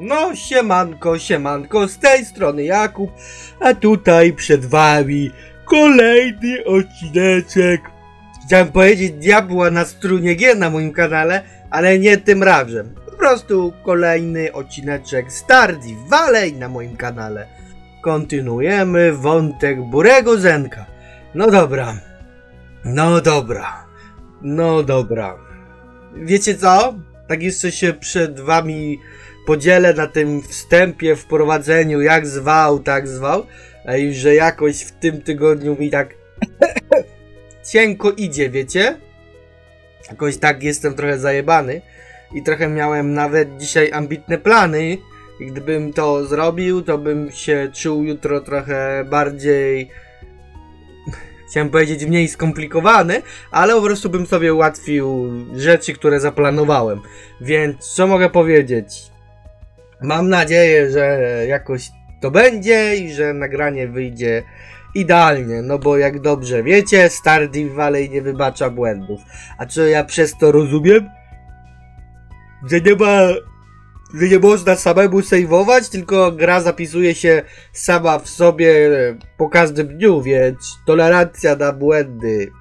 No, siemanko, siemanko, z tej strony Jakub, a tutaj przed wami kolejny odcineczek. Chciałem powiedzieć diabła na strunie G na moim kanale, ale nie tym razem. Po prostu kolejny odcineczek Stardew Valley na moim kanale. Kontynuujemy wątek Burego Zenka. No dobra, no dobra, no dobra. Wiecie co? Tak jeszcze się przed wami podzielę na tym wstępie, wprowadzeniu, jak zwał, tak zwał, a i że jakoś w tym tygodniu mi tak cienko idzie, wiecie? Jakoś tak jestem trochę zajebany i trochę miałem nawet dzisiaj ambitne plany i gdybym to zrobił, to bym się czuł jutro trochę bardziej chciałem powiedzieć mniej skomplikowany, ale po prostu bym sobie ułatwił rzeczy, które zaplanowałem. Więc co mogę powiedzieć? Mam nadzieję, że jakoś to będzie i że nagranie wyjdzie idealnie, no bo jak dobrze wiecie, Stardew Valley nie wybacza błędów. A co ja przez to rozumiem? Że nie ma że nie można samemu saveować, tylko gra zapisuje się sama w sobie po każdym dniu, więc tolerancja na błędy.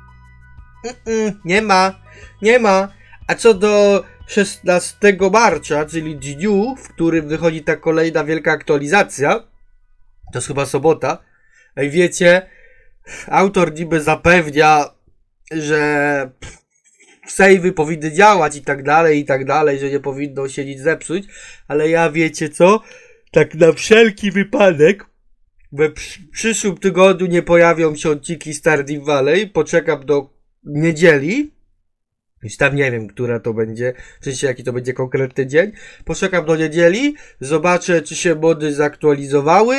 Mm-mm, nie ma, nie ma. A co do 16 marca, czyli dniu, w którym wychodzi ta kolejna wielka aktualizacja, to jest chyba sobota, Ej, wiecie, autor niby zapewnia, że savey powinny działać i tak dalej, i tak dalej, że nie powinno się nic zepsuć, ale ja wiecie co? Tak na wszelki wypadek, we przyszłym tygodniu nie pojawią się odcinki Stardew Valley, poczekam do niedzieli, już tam nie wiem, która to będzie, w sensie jaki to będzie konkretny dzień. Poczekam do niedzieli, zobaczę, czy się mody zaktualizowały,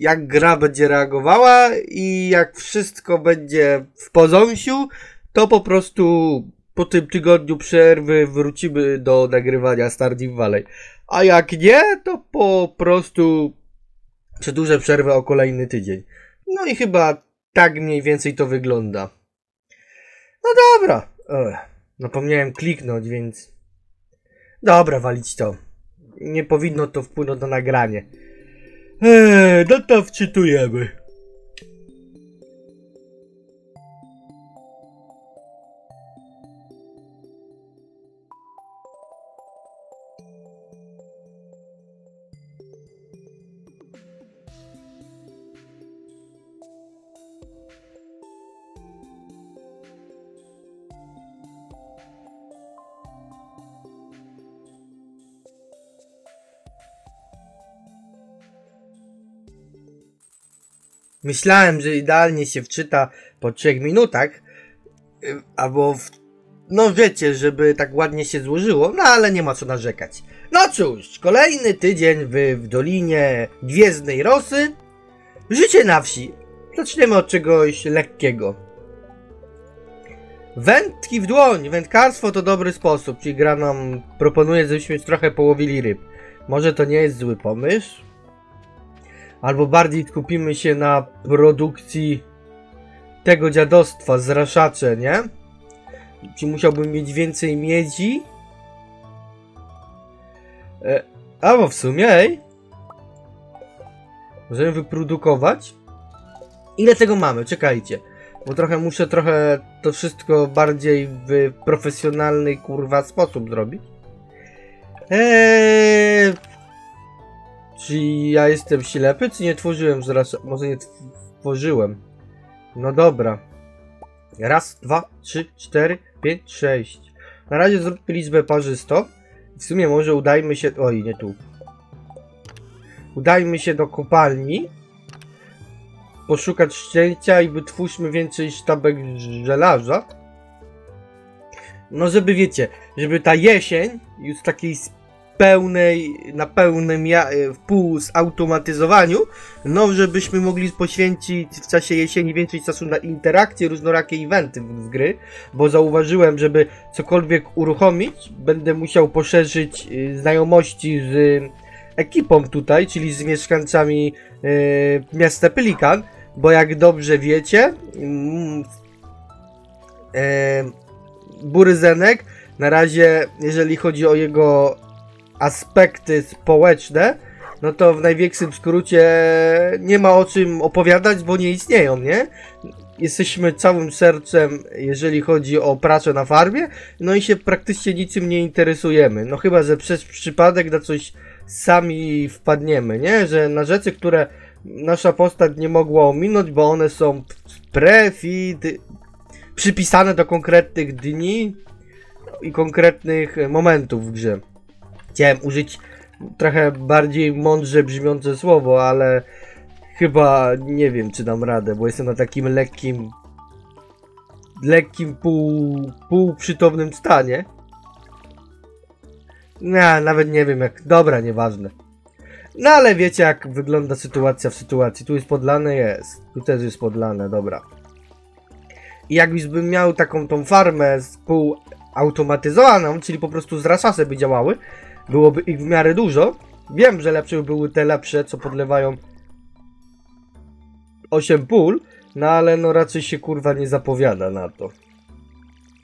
jak gra będzie reagowała i jak wszystko będzie w poząsiu, to po prostu po tym tygodniu przerwy wrócimy do nagrywania Stardew Valley. A jak nie, to po prostu przedłużę przerwę o kolejny tydzień. No i chyba tak mniej więcej to wygląda. No dobra. Ech, zapomniałem kliknąć, więc... Dobra, walić to. Nie powinno to wpłynąć na nagranie. Eee, no to wczytujemy. Myślałem, że idealnie się wczyta po 3 minutach, albo w, no wiecie, żeby tak ładnie się złożyło, no ale nie ma co narzekać. No cóż, kolejny tydzień w, w Dolinie Gwiezdnej Rosy. Życie na wsi. Zaczniemy od czegoś lekkiego. Wędki w dłoń. Wędkarstwo to dobry sposób, czyli gra nam proponuje, żebyśmy trochę połowili ryb. Może to nie jest zły pomysł, Albo bardziej skupimy się na produkcji tego dziadostwa, zraszacze, nie? Czy musiałbym mieć więcej miedzi? E, albo w sumie, ej. Możemy wyprodukować. Ile tego mamy? Czekajcie. Bo trochę muszę trochę to wszystko bardziej w profesjonalny kurwa sposób zrobić. Eee, czy ja jestem ślepy, czy nie tworzyłem zaraz? Może nie tworzyłem. No dobra. Raz, dwa, trzy, cztery, pięć, sześć. Na razie zróbmy liczbę parzystą. W sumie może udajmy się... Oj, nie tu. Udajmy się do kopalni. Poszukać szczęścia i wytwórzmy więcej sztabek żelaza. No żeby wiecie, żeby ta jesień już takiej pełnej, na pełnym ja, e, pół zautomatyzowaniu, no żebyśmy mogli poświęcić w czasie jesieni więcej czasu na interakcje, różnorakie eventy w gry, bo zauważyłem, żeby cokolwiek uruchomić, będę musiał poszerzyć y, znajomości z ekipą tutaj, czyli z mieszkańcami y, miasta Pelikan, bo jak dobrze wiecie, mm, Buryzenek na razie, jeżeli chodzi o jego aspekty społeczne, no to w największym skrócie nie ma o czym opowiadać, bo nie istnieją, nie? Jesteśmy całym sercem, jeżeli chodzi o pracę na farmie, no i się praktycznie niczym nie interesujemy. No chyba, że przez przypadek na coś sami wpadniemy, nie? Że na rzeczy, które nasza postać nie mogła ominąć, bo one są prefid, przypisane do konkretnych dni i konkretnych momentów w grze. Chciałem użyć trochę bardziej mądrze brzmiące słowo, ale chyba nie wiem, czy dam radę, bo jestem na takim lekkim lekkim pół, półprzytomnym stanie. No, nawet nie wiem jak. Dobra, nieważne. No ale wiecie jak wygląda sytuacja w sytuacji. Tu jest podlane? Jest. Tu też jest podlane, dobra. I jakbym miał taką tą farmę półautomatyzowaną, czyli po prostu z rasasy by działały, byłoby ich w miarę dużo. Wiem, że lepsze by były te lepsze, co podlewają 8 pól, no ale no raczej się kurwa nie zapowiada na to.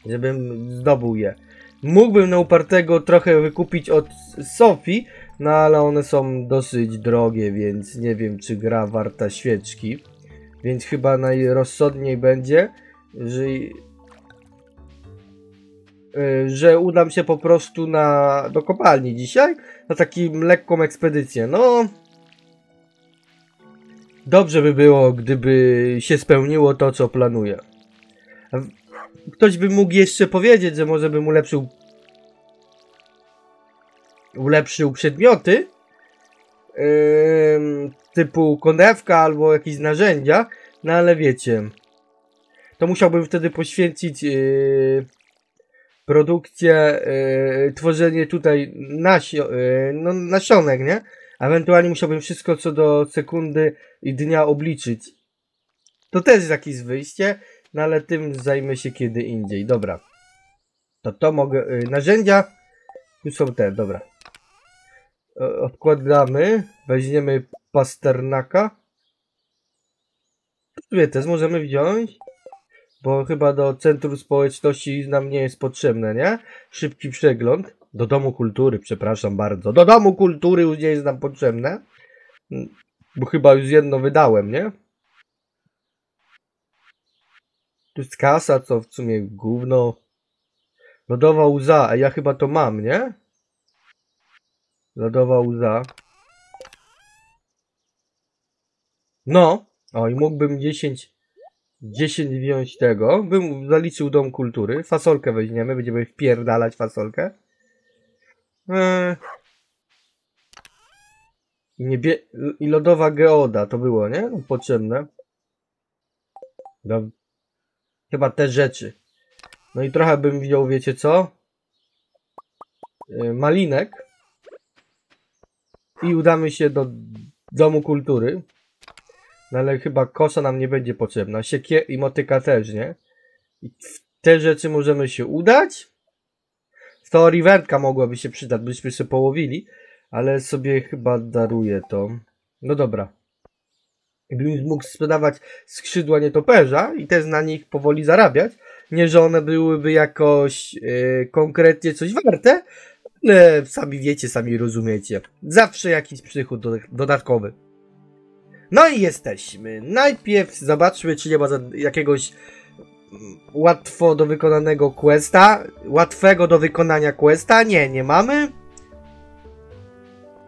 Żebym zdobył je. Mógłbym na upartego trochę wykupić od Sofii, no ale one są dosyć drogie, więc nie wiem czy gra warta świeczki. Więc chyba najrozsądniej będzie, że, że udam się po prostu na, do kopalni dzisiaj, na taką lekką ekspedycję. No, dobrze by było, gdyby się spełniło to, co planuję. Ktoś by mógł jeszcze powiedzieć, że może bym ulepszył ulepszył przedmioty yy, typu konewka albo jakieś narzędzia, no ale wiecie, to musiałbym wtedy poświęcić yy, produkcję, yy, tworzenie tutaj nasio, yy, no, nasionek, nie? Ewentualnie musiałbym wszystko co do sekundy i dnia obliczyć. To też jest jakieś wyjście, no ale tym zajmę się kiedy indziej. Dobra. To to mogę... Yy, narzędzia. Tu są te, dobra. Odkładamy. Weźmiemy pasternaka. Tu też możemy wziąć. Bo chyba do centrum społeczności nam nie jest potrzebne, nie? Szybki przegląd. Do domu kultury, przepraszam bardzo. Do domu kultury już nie jest nam potrzebne. Bo chyba już jedno wydałem, nie? Tu jest kasa, co w sumie gówno. Lodowa łza, a ja chyba to mam, nie? Lodowa łza. No. O, i mógłbym 10... 10 wziąć tego. Bym zaliczył dom kultury. Fasolkę weźmiemy, będziemy wpierdalać fasolkę. Eee. Niebie... I lodowa geoda to było, nie? Potrzebne. No, chyba te rzeczy. No i trochę bym wziął, wiecie co? Eee, malinek. I udamy się do Domu Kultury. No ale chyba kosa nam nie będzie potrzebna. Siekier i motyka też, nie? I w te rzeczy możemy się udać. W teorii wędka mogłaby się przydać, byśmy się połowili, ale sobie chyba daruję to. No dobra. Gdybym mógł sprzedawać skrzydła nietoperza i też na nich powoli zarabiać, nie że one byłyby jakoś yy, konkretnie coś warte, ale sami wiecie, sami rozumiecie. Zawsze jakiś przychód do, dodatkowy. No i jesteśmy. Najpierw zobaczmy, czy nie ma jakiegoś łatwo do wykonanego questa. Łatwego do wykonania questa. Nie, nie mamy.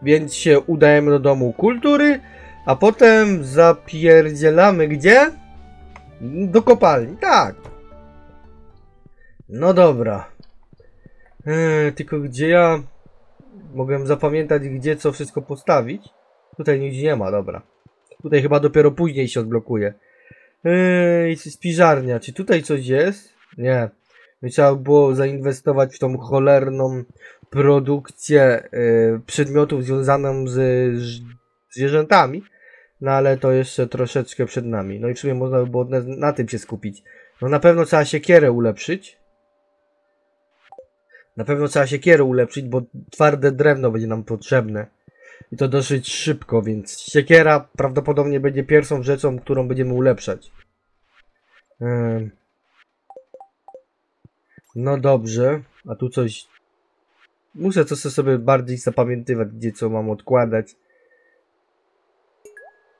Więc się udajemy do domu kultury. A potem zapierdzielamy gdzie? Do kopalni, tak. No dobra. Eee, tylko gdzie ja mogłem zapamiętać, gdzie co wszystko postawić? Tutaj nic nie ma, dobra. Tutaj chyba dopiero później się odblokuje. Yy, spiżarnia. Czy tutaj coś jest? Nie. Trzeba było zainwestować w tą cholerną produkcję yy, przedmiotów związaną z, z zwierzętami. No ale to jeszcze troszeczkę przed nami. No i w sumie można by było na, na tym się skupić. No na pewno trzeba siekierę ulepszyć. Na pewno trzeba siekierę ulepszyć, bo twarde drewno będzie nam potrzebne. I to dosyć szybko, więc siekiera prawdopodobnie będzie pierwszą rzeczą, którą będziemy ulepszać. No dobrze, a tu coś... muszę to sobie bardziej zapamiętywać, gdzie co mam odkładać.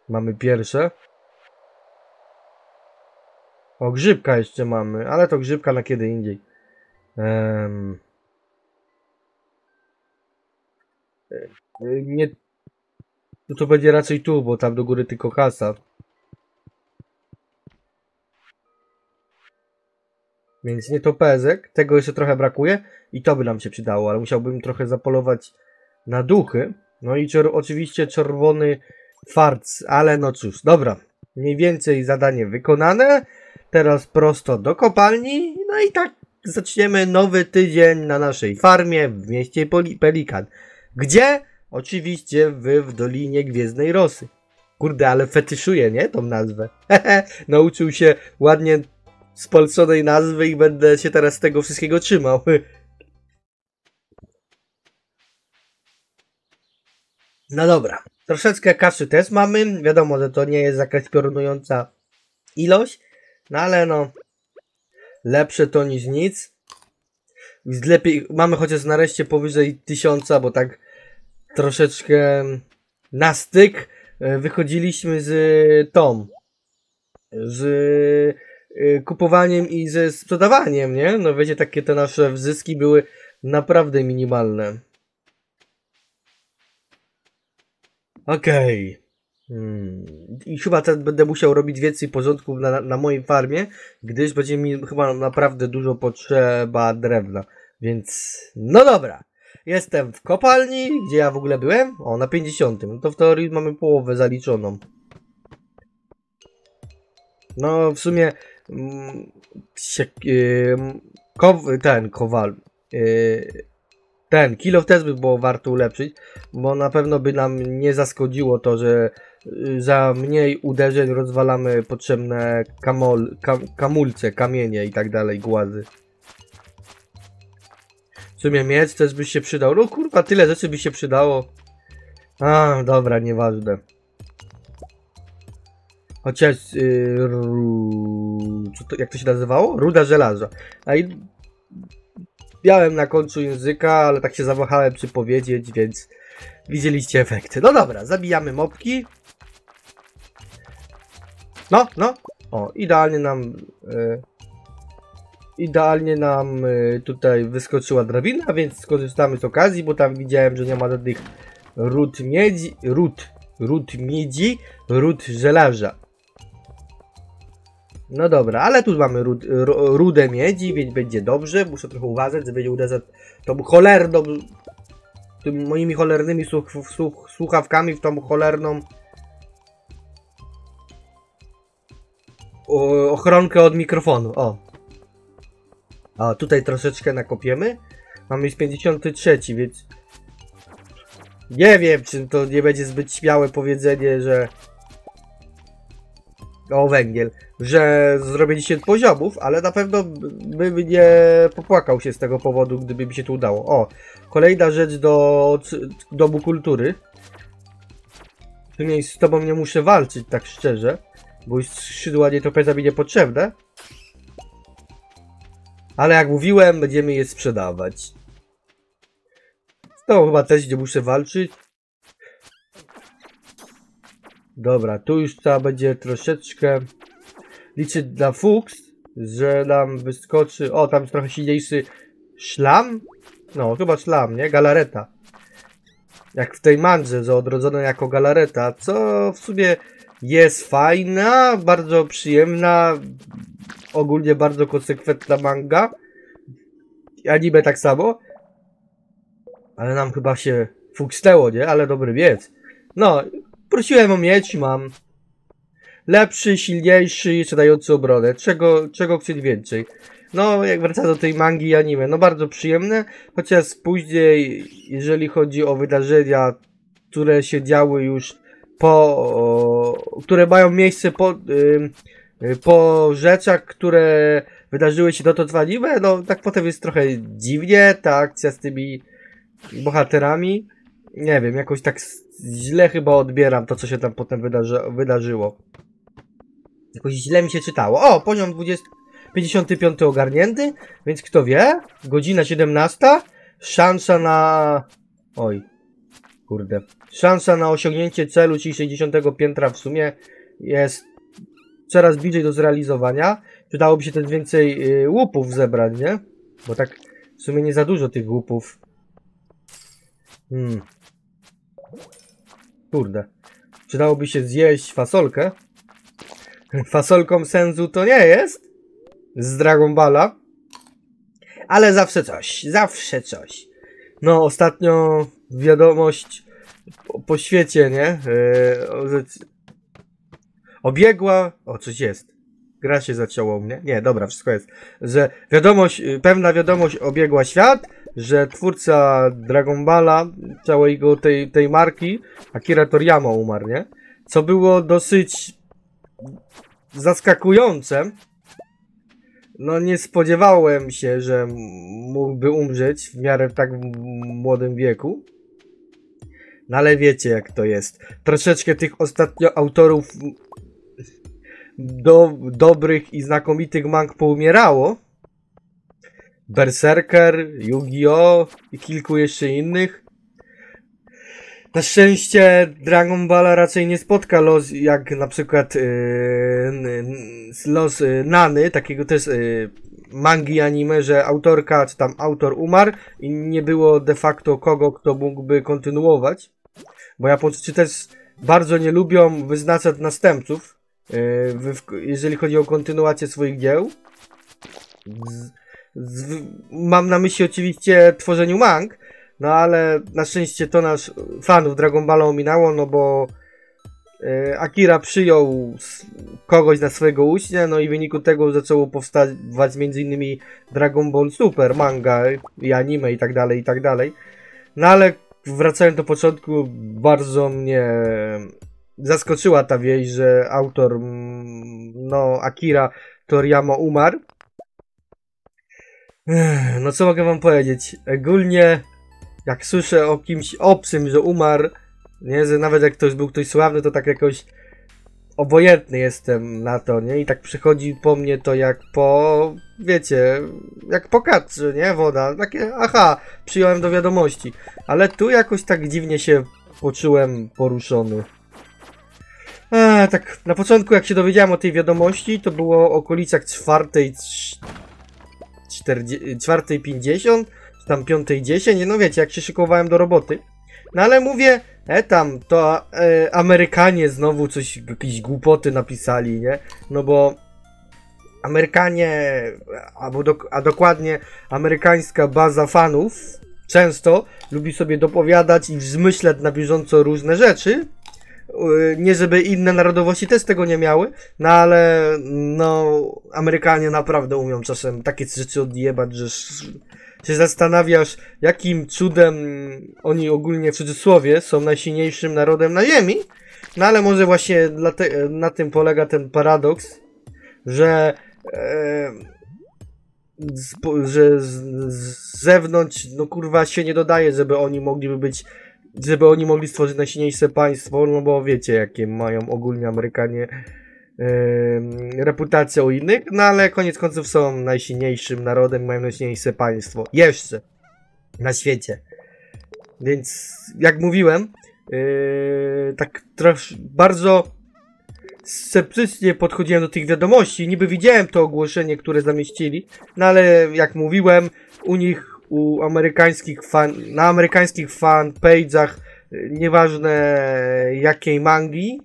Mamy pierwsze. O, grzybka jeszcze mamy, ale to grzybka na kiedy indziej. Um, nie... No to będzie raczej tu, bo tam do góry tylko kasa. Więc nie to pezek, tego jeszcze trochę brakuje i to by nam się przydało, ale musiałbym trochę zapolować na duchy. No i oczywiście czerwony farc, ale no cóż, dobra. Mniej więcej zadanie wykonane. Teraz prosto do kopalni. No i tak zaczniemy nowy tydzień na naszej farmie w mieście Pelikan. Gdzie? Oczywiście wy w Dolinie Gwiezdnej Rosy. Kurde, ale fetyszuję, nie? Tą nazwę. Nauczył się ładnie spolconej nazwy i będę się teraz tego wszystkiego trzymał. No dobra, troszeczkę kasy też mamy. Wiadomo, że to nie jest jakaś piorunująca ilość, no ale no, lepsze to niż nic. Lepiej, mamy chociaż nareszcie powyżej tysiąca, bo tak troszeczkę na styk e, wychodziliśmy z Tom. Z Y, kupowaniem i ze sprzedawaniem, nie? No wiecie, takie te nasze wzyski były naprawdę minimalne. Okej. Okay. Hmm. I chyba teraz będę musiał robić więcej porządków na, na mojej farmie, gdyż będzie mi chyba naprawdę dużo potrzeba drewna. Więc, no dobra. Jestem w kopalni, gdzie ja w ogóle byłem? O, na 50. No to w teorii mamy połowę zaliczoną. No, w sumie ten kowal ten kill też by było warto ulepszyć, bo na pewno by nam nie zaskodziło to, że y, za mniej uderzeń rozwalamy potrzebne kamol, kam, kamulce, kamienie i tak dalej, głazy. W sumie miecz też by się przydał. No kurwa, tyle rzeczy by się przydało. A, dobra, nieważne. Chociaż... Yy, co to, jak to się nazywało? Ruda żelaza. A i... Miałem na końcu języka, ale tak się zawahałem przypowiedzieć, więc... Widzieliście efekty. No dobra, zabijamy mopki. No, no. O, idealnie nam... Yy, idealnie nam yy, tutaj wyskoczyła drabina, więc skorzystamy z okazji, bo tam widziałem, że nie ma żadnych ród miedzi... Ród. Ród miedzi, ród żelaza. No dobra, ale tu mamy rud, rudę miedzi, więc będzie dobrze. Muszę trochę uważać, żeby nie uderzać tą cholerną, tym moimi cholernymi słuch, słuch, słuchawkami w tą cholerną ochronkę od mikrofonu. O. A tutaj troszeczkę nakopiemy. Mamy już 53, więc nie wiem, czy to nie będzie zbyt śmiałe powiedzenie, że o węgiel, że 10 poziomów, ale na pewno bym nie popłakał się z tego powodu, gdyby mi się to udało. O, kolejna rzecz do Domu Kultury. Tu z tobą nie muszę walczyć, tak szczerze, bo już skrzydła nie to mi niepotrzebne. Ale jak mówiłem, będziemy je sprzedawać. Tobą chyba też nie muszę walczyć. Dobra, tu już trzeba będzie troszeczkę liczyć dla fuks, że nam wyskoczy... O, tam jest trochę silniejszy szlam? No, chyba szlam, nie? Galareta. Jak w tej mandrze, że odrodzone jako galareta, co w sumie jest fajna, bardzo przyjemna, ogólnie bardzo konsekwentna manga. Anime tak samo. Ale nam chyba się fuksnęło, nie? Ale dobry wiec. No, Prosiłem o mieć, mam. Lepszy, silniejszy, jeszcze dający obronę. Czego, czego chcieć więcej? No, jak wraca do tej mangi i anime, no bardzo przyjemne, chociaż później, jeżeli chodzi o wydarzenia, które się działy już po, o, które mają miejsce po, po rzeczach, które wydarzyły się dotąd w anime, no tak potem jest trochę dziwnie ta akcja z tymi bohaterami. Nie wiem, jakoś tak źle chyba odbieram to, co się tam potem wydarzy wydarzyło. Jakoś źle mi się czytało. O, poziom 20, 55 ogarnięty, więc kto wie, godzina 17, szansa na... Oj, kurde. Szansa na osiągnięcie celu, czyli 60 piętra w sumie jest coraz bliżej do zrealizowania. Przydałoby się też więcej y, łupów zebrać, nie? Bo tak w sumie nie za dużo tych łupów. Hmm. Kurde. Przydałoby się zjeść fasolkę. Fasolką sensu to nie jest. Z Dragon Balla. Ale zawsze coś. Zawsze coś. No, ostatnio wiadomość po, po świecie, nie? Yy, obiegła. O, coś jest. Gra się zacięła u mnie. Nie, dobra, wszystko jest. Że wiadomość, y, pewna wiadomość obiegła świat, że twórca Dragon Balla, całej tej, tej marki, Akira Toriyama umarł, nie? Co było dosyć zaskakujące. No nie spodziewałem się, że mógłby umrzeć w miarę w tak młodym wieku. No ale wiecie jak to jest. Troszeczkę tych ostatnio autorów do, dobrych i znakomitych mang poumierało. Berserker, Yu-Gi-Oh! i kilku jeszcze innych. Na szczęście Balla raczej nie spotka los jak na przykład yy, los yy, Nany, takiego też yy, mangi anime, że autorka czy tam autor umarł i nie było de facto kogo, kto mógłby kontynuować. Bo Japończycy też bardzo nie lubią wyznaczać następców, jeżeli chodzi o kontynuację swoich dzieł. Z, z, mam na myśli oczywiście tworzeniu mang, no ale na szczęście to nasz fanów Dragon Balla ominęło, no bo e, Akira przyjął kogoś na swojego ucznia, no i w wyniku tego zaczęło powstawać m.in. Dragon Ball Super, manga i anime i tak dalej, i tak dalej. No ale wracając do początku, bardzo mnie zaskoczyła ta wieść, że autor, no Akira Toriyama umarł. No co mogę wam powiedzieć? Ogólnie jak słyszę o kimś obcym, że umarł, nie, że nawet jak ktoś był ktoś sławny, to tak jakoś obojętny jestem na to, nie? I tak przychodzi po mnie to jak po, wiecie, jak po katrzy, nie? Woda. Takie, aha, przyjąłem do wiadomości. Ale tu jakoś tak dziwnie się poczułem poruszony. A, tak, na początku jak się dowiedziałem o tej wiadomości, to było w okolicach czwartej... czwartej pięćdziesiąt tam 5.10, no wiecie, jak się szykowałem do roboty. No ale mówię, e tam, to e, Amerykanie znowu coś, jakieś głupoty napisali, nie? No bo Amerykanie, a dokładnie amerykańska baza fanów często lubi sobie dopowiadać i wzmyślać na bieżąco różne rzeczy. E, nie żeby inne narodowości też tego nie miały, no ale no Amerykanie naprawdę umią czasem takie rzeczy odjebać, że się zastanawiasz, jakim cudem oni ogólnie w cudzysłowie są najsilniejszym narodem na ziemi. No ale może właśnie te, na tym polega ten paradoks, że e, z, że z, z zewnątrz, no kurwa się nie dodaje, żeby oni mogliby być żeby oni mogli stworzyć najsilniejsze państwo, no bo wiecie, jakie mają ogólnie Amerykanie yy, reputację u innych, no ale koniec końców są najsilniejszym narodem, mają najsilniejsze państwo. Jeszcze na świecie. Więc jak mówiłem, yy, tak trosz, bardzo sceptycznie podchodziłem do tych wiadomości. Niby widziałem to ogłoszenie, które zamieścili, no ale jak mówiłem, u nich, u amerykańskich fan, na amerykańskich fanpage'ach, nieważne jakiej mangi,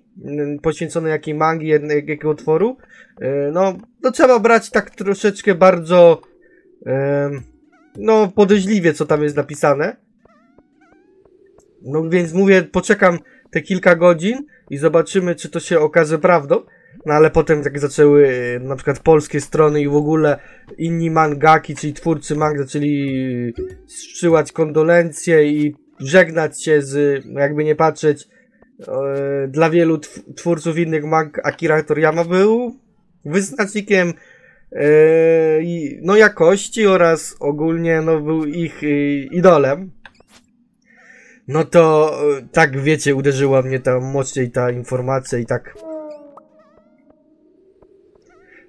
poświęcone jakiej mangi, jakiego utworu, e, no, to trzeba brać tak troszeczkę bardzo no, podejrzliwie, co tam jest napisane. No więc mówię, poczekam te kilka godzin i zobaczymy, czy to się okaże prawdą. No ale potem jak zaczęły e, na przykład polskie strony i w ogóle inni mangaki, czyli twórcy mang zaczęli strzyłać kondolencje i żegnać się z, jakby nie patrzeć, E, dla wielu twórców innych mang Akira Toriyama był wyznacznikiem e, no jakości oraz ogólnie no był ich e, idolem. No to tak wiecie, uderzyła mnie ta mocniej ta informacja i tak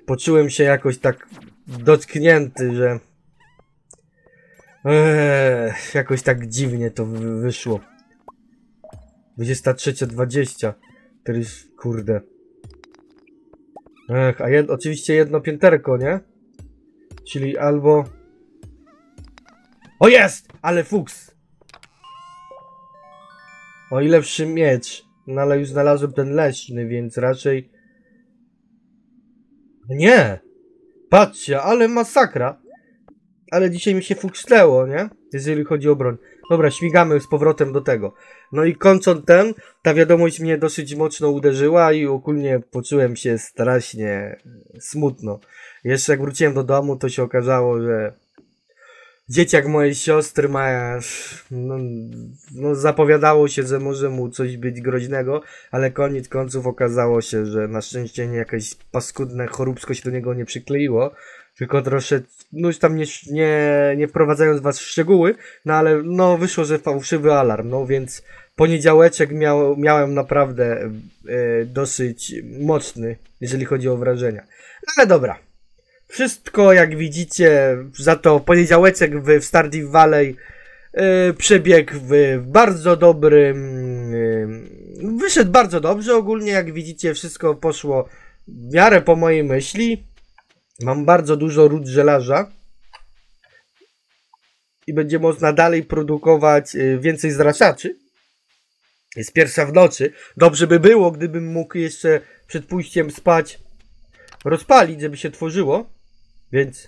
poczułem się jakoś tak dotknięty, że Eee, jakoś tak dziwnie to wy- wyszło. 23.20. To jest, kurde. Ech, a jed, oczywiście jedno pięterko, nie? Czyli albo... O jest! Ale fuks! O ile lepszy miecz. No ale już znalazłem ten leśny, więc raczej... Nie! Patrzcie, ale masakra! Ale dzisiaj mi się fuksnęło, nie? Jeżeli chodzi o broń. Dobra, śmigamy z powrotem do tego. No i kończąc ten, ta wiadomość mnie dosyć mocno uderzyła i ogólnie poczułem się strasznie smutno. Jeszcze jak wróciłem do domu, to się okazało, że dzieciak mojej siostry ma, no, no zapowiadało się, że może mu coś być groźnego, ale koniec końców okazało się, że na szczęście nie jakieś paskudne choróbsko się do niego nie przykleiło, tylko troszeczkę, no już tam nie, nie, nie wprowadzając was w szczegóły, no ale no wyszło, że fałszywy alarm, no więc poniedziałeczek miał, miałem naprawdę e, dosyć mocny, jeżeli chodzi o wrażenia. Ale dobra. Wszystko, jak widzicie, za to poniedziałeczek w, Stardew Valley e, przebiegł w, bardzo dobrym. E, wyszedł bardzo dobrze. Ogólnie, jak widzicie, wszystko poszło w miarę po mojej myśli. Mam bardzo dużo ród żelaza. I będzie można dalej produkować e, więcej zraszaczy. Jest pierwsza w nocy. Dobrze by było, gdybym mógł jeszcze przed pójściem spać rozpalić, żeby się tworzyło. Więc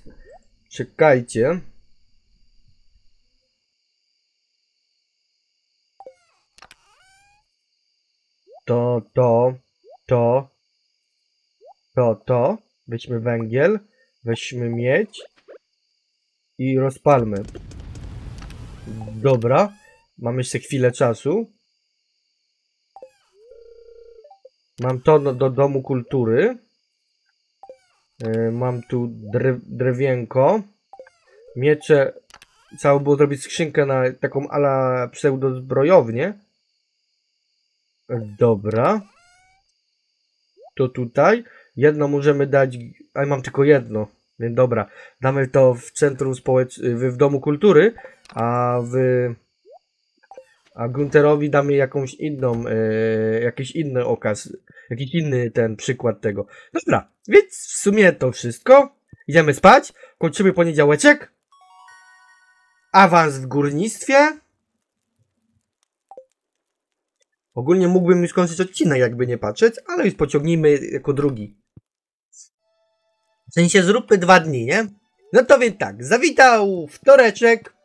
czekajcie. To, to, to, to, to. Weźmy węgiel, weźmy miedź i rozpalmy. Dobra. Mam jeszcze chwilę czasu. Mam to do, do domu kultury. Yy, mam tu drew, drewienko. Miecze. Trzeba było zrobić skrzynkę na taką ala pseudozbrojownię. Dobra. To tutaj. Jedno możemy dać. A mam tylko jedno. Więc dobra. Damy to w centrum społecznym. W, w domu kultury. A w. A Gunterowi damy jakąś inną. Yy, jakiś inny okaz. Jakiś inny ten przykład tego. Dobra, więc w sumie to wszystko. Idziemy spać. Kończymy poniedziałeczek. Awans w górnictwie. Ogólnie mógłbym już kończyć odcinek, jakby nie patrzeć, ale już pociągnijmy jako drugi. W sensie zróbmy dwa dni, nie? No to więc tak, zawitał wtoreczek.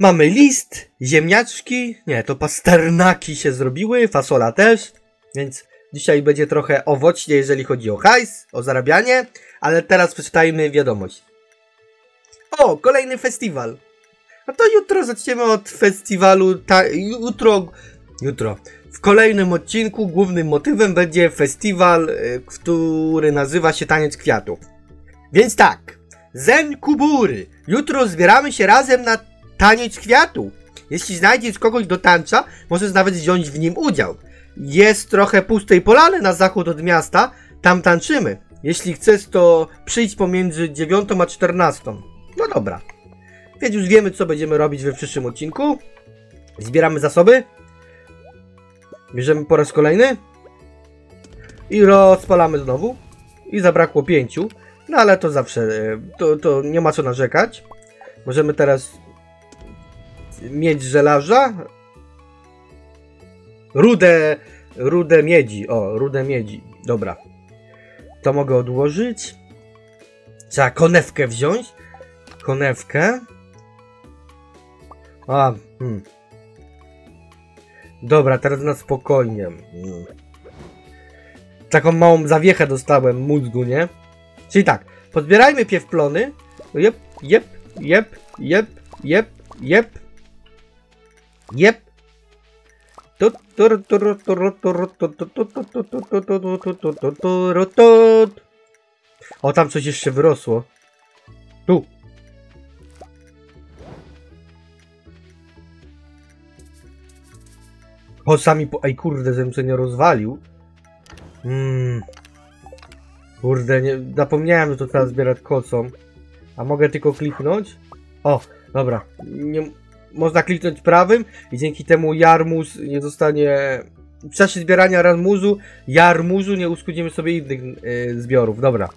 Mamy list, ziemniaczki, nie, to pasternaki się zrobiły, fasola też, więc dzisiaj będzie trochę owocznie, jeżeli chodzi o hajs, o zarabianie, ale teraz przeczytajmy wiadomość. O, kolejny festiwal. No to jutro zaczniemy od festiwalu, ta, jutro, jutro. W kolejnym odcinku głównym motywem będzie festiwal, y, który nazywa się Taniec Kwiatów. Więc tak, Zen Kubury. Jutro zbieramy się razem na taniec kwiatu. Jeśli znajdziesz kogoś do tańca, możesz nawet wziąć w nim udział. Jest trochę pustej polany na zachód od miasta, tam tańczymy. Jeśli chcesz, to przyjdź pomiędzy 9 a 14. No dobra. Więc już wiemy, co będziemy robić we przyszłym odcinku. Zbieramy zasoby. Bierzemy po raz kolejny. I rozpalamy znowu. I zabrakło pięciu. No ale to zawsze, e, to, to nie ma co narzekać. Możemy teraz miedź żelaza. Rudę, rudę miedzi. O, rudę miedzi. Dobra. To mogę odłożyć. Trzeba konewkę wziąć. Konewkę. A, hmm. Dobra, teraz na spokojnie. Hmm. Taką małą zawiechę dostałem mózgu, nie? Czyli tak, pozbierajmy piewplony. Jep, jep, jep, jep, jep, jep. Jep. O, tam coś jeszcze wyrosło. Tu. O, sami po... Ej, kurde, żebym nie rozwalił. Mmm. Kurde, nie... zapomniałem, że to trzeba zbierać kocą. A mogę tylko kliknąć? O, dobra. Nie, można kliknąć prawym i dzięki temu jarmuz nie zostanie... W czasie zbierania jarmuzu, jarmuzu nie uszkodzimy sobie innych yy, zbiorów. Dobra.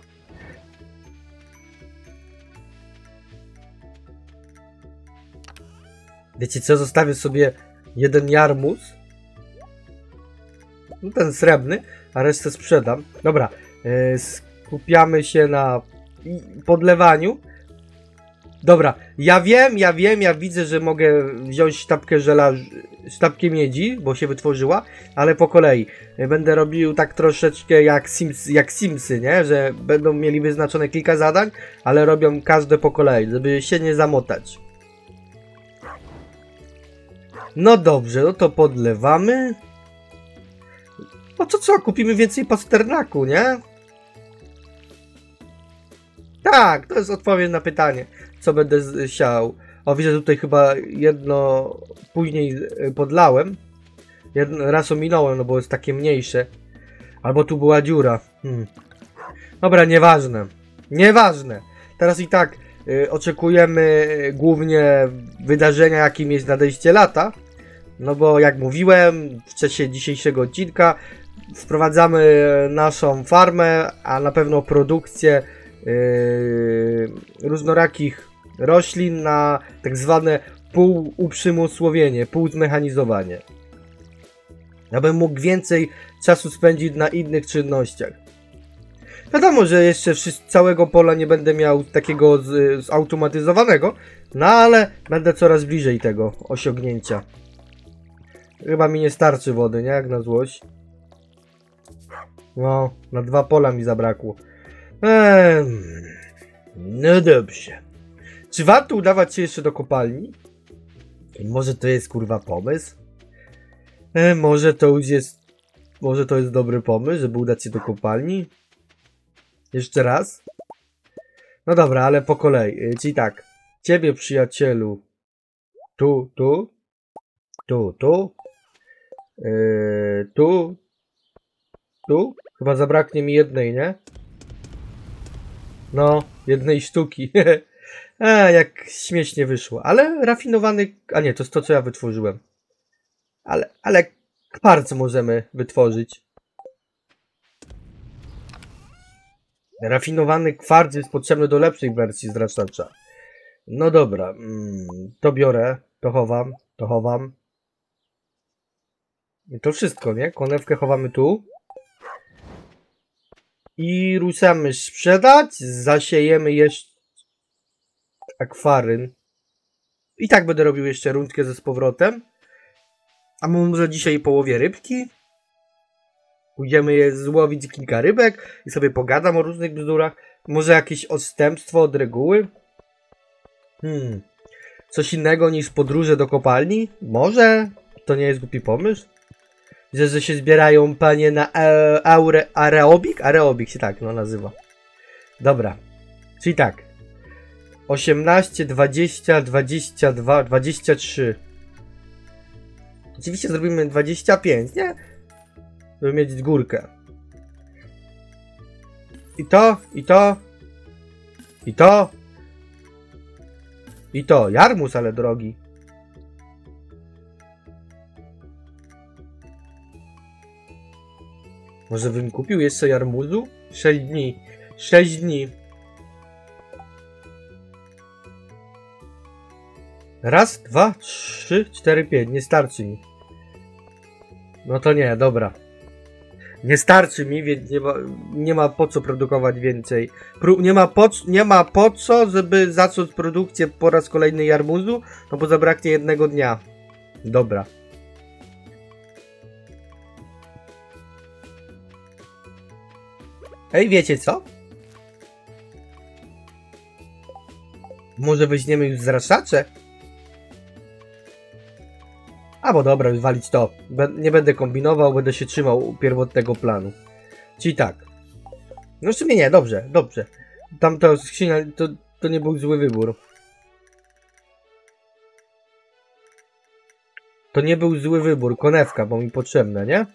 Wiecie co? Zostawię sobie jeden jarmuz. No ten srebrny, a resztę sprzedam. Dobra. Yy, skupiamy się na podlewaniu. Dobra, ja wiem, ja wiem, ja widzę, że mogę wziąć sztabkę żela, sztabkę miedzi, bo się wytworzyła, ale po kolei. Będę robił tak troszeczkę jak, Sims, jak Simsy, nie? Że będą mieli wyznaczone kilka zadań, ale robią każde po kolei, żeby się nie zamotać. No dobrze, no to podlewamy. No to co, kupimy więcej pasternaku, nie? Tak, to jest odpowiedź na pytanie, co będę siał. O, widzę tutaj chyba jedno później y, podlałem. Jedno, raz ominąłem, no bo jest takie mniejsze. Albo tu była dziura. Hmm. Dobra, nieważne. Nieważne. Teraz i tak y, oczekujemy głównie wydarzenia, jakim jest nadejście lata. No bo jak mówiłem w czasie dzisiejszego odcinka, wprowadzamy naszą farmę, a na pewno produkcję yy, różnorakich roślin na tak zwane półuprzemysłowienie, półzmechanizowanie. Abym mógł więcej czasu spędzić na innych czynnościach. Wiadomo, że jeszcze całego pola nie będę miał takiego zautomatyzowanego, no ale będę coraz bliżej tego osiągnięcia. Chyba mi nie starczy wody, nie? Jak na złość. No, na dwa pola mi zabrakło. Eee, no dobrze. Czy warto udawać się jeszcze do kopalni? Może to jest kurwa pomysł? E, może to już jest... Może to jest dobry pomysł, żeby udać się do kopalni? Jeszcze raz? No dobra, ale po kolei. E, czyli tak. Ciebie, przyjacielu. Tu, tu. Tu, tu. Yy, tu. Tu. Chyba zabraknie mi jednej, nie? No, jednej sztuki. A, jak śmiesznie wyszło. Ale rafinowany... A nie, to jest to, co ja wytworzyłem. Ale, ale kwarc możemy wytworzyć. Rafinowany kwarc jest potrzebny do lepszej wersji zraszczacza. No dobra, mm, to biorę, to chowam, to chowam. I to wszystko, nie? Konewkę chowamy tu. I ruszamy sprzedać. Zasiejemy jeszcze akwaryn. I tak będę robił jeszcze rundkę ze z powrotem. A może dzisiaj połowie rybki? Pójdziemy je złowić kilka rybek i sobie pogadam o różnych bzdurach. Może jakieś odstępstwo od reguły? Hmm. Coś innego niż podróże do kopalni? Może? To nie jest głupi pomysł? Że, że się zbierają panie na e, aure, areobik? Areobik się tak no nazywa. Dobra. Czyli tak. 18, 20, 22, 23. Oczywiście zrobimy 25, nie? Żeby mieć górkę. I to, i to, i to, i to. Jarmus, ale drogi. Może bym kupił jeszcze jarmuzu? 6 dni. 6 dni. Raz, dwa, trzy, cztery, pięć. Nie starczy mi. No to nie, dobra. Nie starczy mi, więc nie ma, nie ma po co produkować więcej. nie, ma po, nie ma po co, żeby zacząć produkcję po raz kolejny jarmuzu, no bo zabraknie jednego dnia. Dobra. Ej, wiecie co? Może weźmiemy już zraszacze? A bo dobra, wywalić to. nie będę kombinował, będę się trzymał pierwotnego planu. Czyli tak. No w sumie nie, dobrze, dobrze. Tamta skrzynia to, to nie był zły wybór. To nie był zły wybór, konewka, bo mi potrzebna, nie?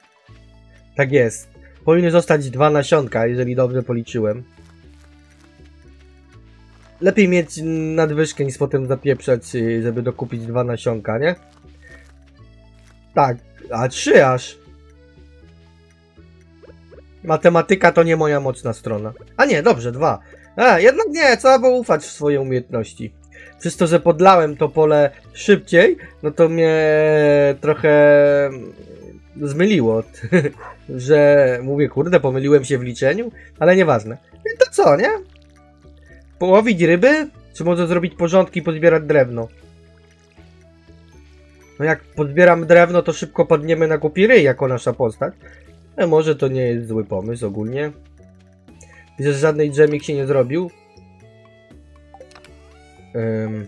Tak jest. Powinny zostać dwa nasionka, jeżeli dobrze policzyłem. lepiej mieć nadwyżkę niż potem zapieprzać, y, żeby dokupić dwa nasionka, nie? Tak, a trzy aż. Matematyka to nie moja mocna strona. A nie, dobrze, dwa. A, jednak nie, trzeba było ufać w swoje umiejętności. Przez to, że podlałem to pole szybciej, no to mnie trochę zmyliło. że mówię, kurde, pomyliłem się w liczeniu, ale nieważne. I to co, nie? Połowić ryby? Czy może zrobić porządki i pozbierać drewno? No jak pozbieram drewno, to szybko padniemy na głupi ryj jako nasza postać. E, może to nie jest zły pomysł ogólnie. Widzę, że żadnej dżemik się nie zrobił. Ym.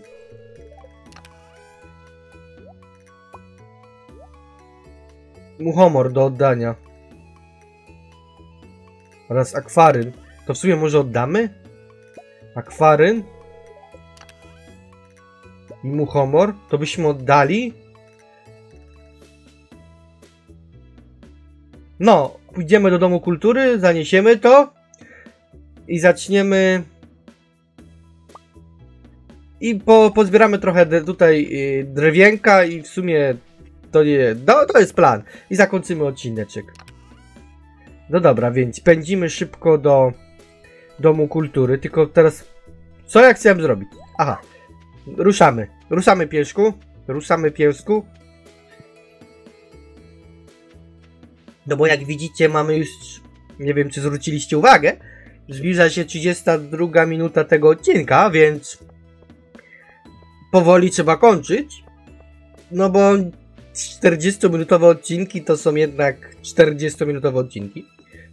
Muchomor do oddania. Oraz akwaryn. To w sumie może oddamy? Akwaryn. I muchomor. To byśmy oddali. No, pójdziemy do Domu Kultury, zaniesiemy to i zaczniemy i po, pozbieramy trochę tutaj y, drewienka i w sumie to nie, no, to jest plan i zakończymy odcineczek. No dobra, więc pędzimy szybko do Domu Kultury, tylko teraz co ja chciałem zrobić? Aha, ruszamy, ruszamy pieszku, ruszamy piesku. No bo jak widzicie mamy już, nie wiem czy zwróciliście uwagę, zbliża się 32 minuta tego odcinka, więc powoli trzeba kończyć. No bo 40-minutowe odcinki to są jednak 40-minutowe odcinki.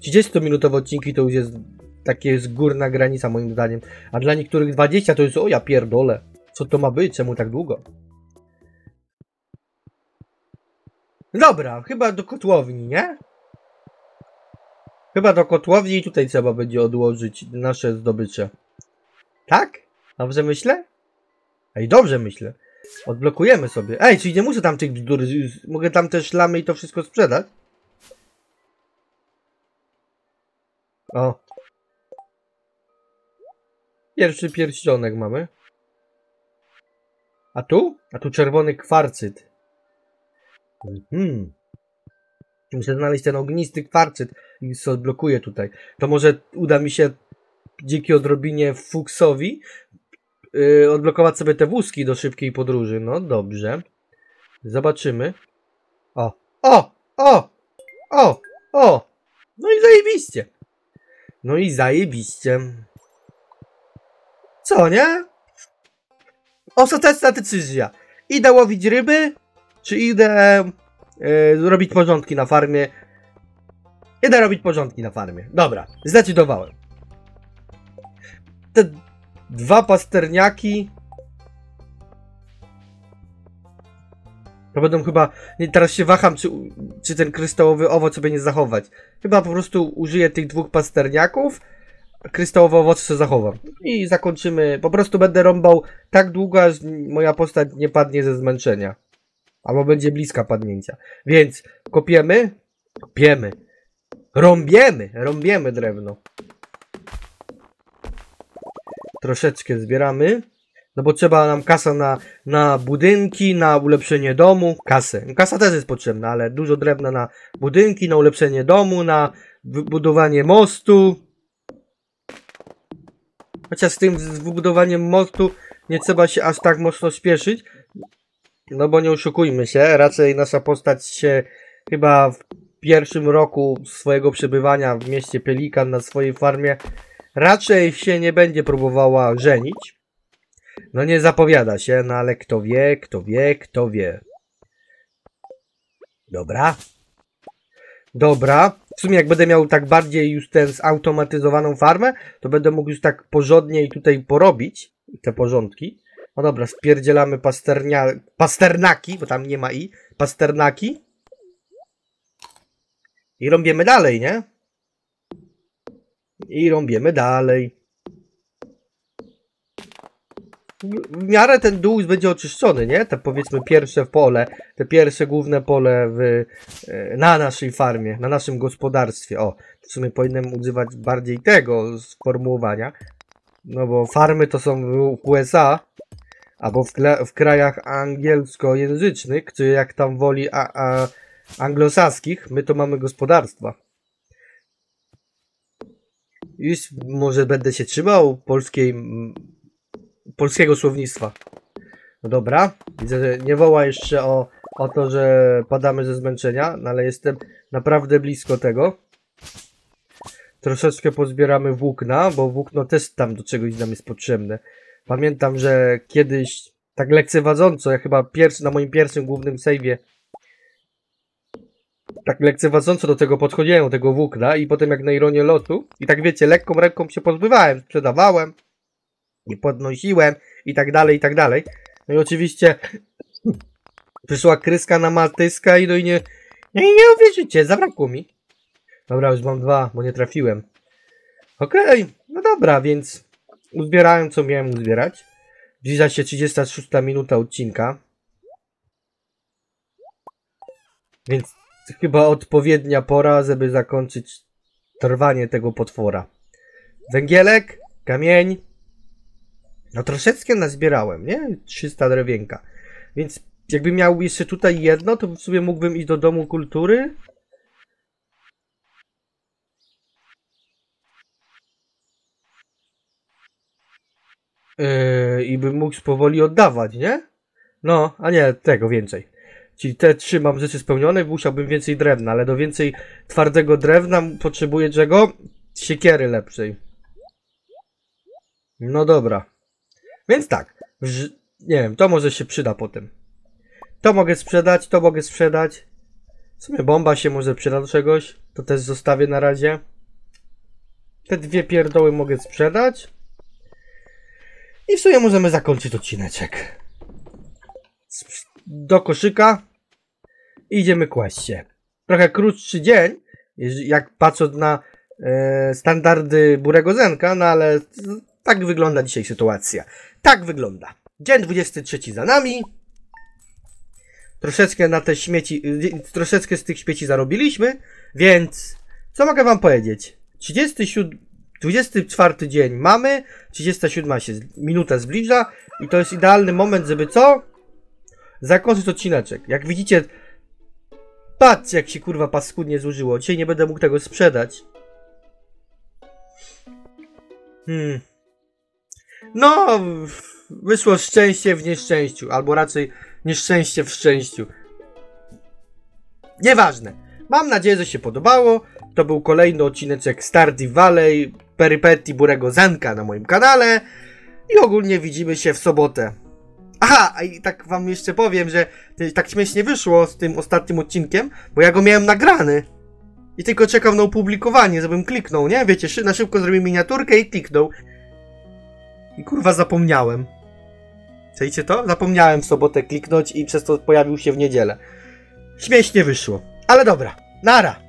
30-minutowe odcinki to już jest takie jest górna granica moim zdaniem. A dla niektórych 20 to jest o ja pierdolę. Co to ma być? Czemu tak długo? Dobra, chyba do kotłowni, nie? Chyba do kotłowni i tutaj trzeba będzie odłożyć nasze zdobycze. Tak? Dobrze myślę? Ej, dobrze myślę. Odblokujemy sobie. Ej, czyli nie muszę tam tych bzdur... Mogę tam te szlamy i to wszystko sprzedać? O. Pierwszy pierścionek mamy. A tu? A tu czerwony kwarcyt. Mhm. Muszę znaleźć ten ognisty kwarcyt i sobie odblokuję tutaj. To może uda mi się dzięki odrobinie Fuchsowi yy, odblokować sobie te wózki do szybkiej podróży. No dobrze. Zobaczymy. O, o, o, o, o. No i zajebiście. No i zajebiście. Co, nie? Ostateczna decyzja. Idę łowić ryby, czy idę yy, robić porządki na farmie? Idę robić porządki na farmie. Dobra, zdecydowałem. Dwa pasterniaki. To będą chyba. Nie, teraz się waham, czy, czy ten kryształowy owoc sobie nie zachować. Chyba po prostu użyję tych dwóch pasterniaków. Kryształowe owoce sobie zachowam. I zakończymy. Po prostu będę rąbał tak długo, aż moja postać nie padnie ze zmęczenia. Albo będzie bliska padnięcia. Więc kopiemy. Kopiemy. Rąbiemy, rąbiemy drewno. Troszeczkę zbieramy. No bo trzeba nam kasa na, na budynki, na ulepszenie domu. Kasę. Kasa też jest potrzebna, ale dużo drewna na budynki, na ulepszenie domu, na wybudowanie mostu. Chociaż z tym z wybudowaniem mostu nie trzeba się aż tak mocno spieszyć. No bo nie oszukujmy się, raczej nasza postać się chyba w pierwszym roku swojego przebywania w mieście Pelikan na swojej farmie raczej się nie będzie próbowała żenić. No nie zapowiada się, no ale kto wie, kto wie, kto wie. Dobra. Dobra. W sumie jak będę miał tak bardziej już tę zautomatyzowaną farmę, to będę mógł już tak porządnie i tutaj porobić te porządki. No dobra, spierdzielamy pasternia... pasternaki, bo tam nie ma i. Pasternaki. I rąbiemy dalej, nie? I rąbiemy dalej. W miarę ten dół będzie oczyszczony, nie? Te powiedzmy pierwsze pole, te pierwsze główne pole w, e, na naszej farmie, na naszym gospodarstwie. O, w sumie powinienem używać bardziej tego sformułowania. No bo farmy to są w USA, albo w, w krajach angielskojęzycznych, czy jak tam woli a, a, anglosaskich, my to mamy gospodarstwa. Już może będę się trzymał polskiej, polskiego słownictwa. No dobra, widzę, że nie woła jeszcze o, o to, że padamy ze zmęczenia, no ale jestem naprawdę blisko tego. Troszeczkę pozbieramy włókna, bo włókno też tam do czegoś nam jest potrzebne. Pamiętam, że kiedyś tak lekcewadząco, ja chyba pierwszy, na moim pierwszym głównym save'ie tak lekcewadząco do tego podchodziłem, do tego włókna i potem jak na ironię lotu i tak wiecie, lekką ręką się pozbywałem, sprzedawałem, nie podnosiłem i tak dalej, i tak dalej. No i oczywiście przyszła kryska na maltyska i no i nie, i nie uwierzycie, zabrakło mi. Dobra, już mam dwa, bo nie trafiłem. Okej, no dobra, więc uzbierałem co miałem uzbierać. Zbliża się 36 minuta odcinka. Więc chyba odpowiednia pora, żeby zakończyć trwanie tego potwora. Węgielek, kamień. No troszeczkę nazbierałem, nie? 300 drewienka. Więc jakbym miał jeszcze tutaj jedno, to w sumie mógłbym iść do domu kultury. Yy, I bym mógł powoli oddawać, nie? No, a nie, tego więcej. Czyli te trzy mam rzeczy spełnione, musiałbym więcej drewna, ale do więcej twardego drewna potrzebuję czego? Siekiery lepszej. No dobra. Więc tak, nie wiem, to może się przyda potem. To mogę sprzedać, to mogę sprzedać. W sumie bomba się może przyda do czegoś, to też zostawię na razie. Te dwie pierdoły mogę sprzedać. I w sumie możemy zakończyć odcineczek. Do koszyka. Idziemy kłaść się. Trochę krótszy dzień, jak patrząc na e, standardy Burego Zenka, no ale tak wygląda dzisiaj sytuacja. Tak wygląda. Dzień 23 za nami. Troszeczkę na te śmieci, y, troszeczkę z tych śmieci zarobiliśmy, więc co mogę wam powiedzieć? 37, 24 dzień mamy, 37 się minuta zbliża i to jest idealny moment, żeby co? Zakończyć odcineczek. Jak widzicie, patrzcie jak się kurwa paskudnie zużyło. Dzisiaj nie będę mógł tego sprzedać. Hmm. No, wyszło szczęście w nieszczęściu, albo raczej nieszczęście w szczęściu. Nieważne. Mam nadzieję, że się podobało. To był kolejny odcineczek Stardew Valley, perypetii Burego Zanka na moim kanale. I ogólnie widzimy się w sobotę. Aha, i tak wam jeszcze powiem, że tak śmiesznie wyszło z tym ostatnim odcinkiem, bo ja go miałem nagrany. I tylko czekam na opublikowanie, żebym kliknął, nie? Wiecie, szy- na szybko zrobiłem miniaturkę i kliknął. I kurwa zapomniałem. Czajcie to? Zapomniałem w sobotę kliknąć i przez to pojawił się w niedzielę. Śmiesznie wyszło. Ale dobra, nara.